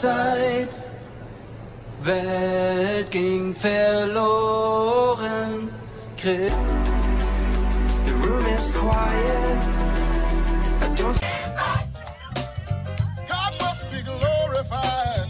Zeit, Welt ging verloren. Christ is quiet. I don't. God must be glorified.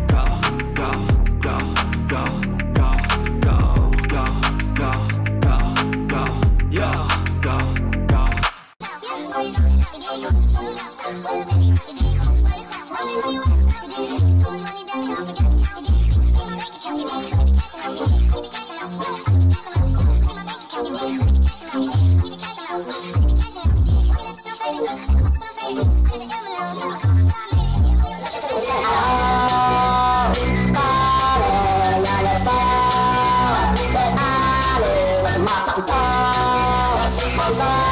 Bye.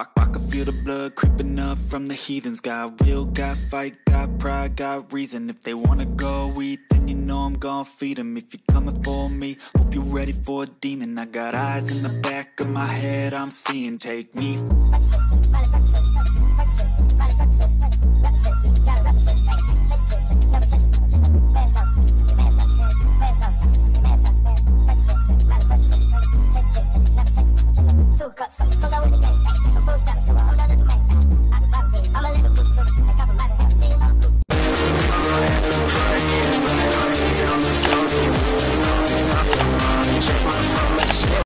I, I can feel the blood creeping up from the heathens. Got will, got fight, got pride, got reason. If they wanna go eat, then you know I'm gon' feed them If you're coming for me, hope you're ready for a demon. I got eyes in the back of my head, I'm seeing. Take me.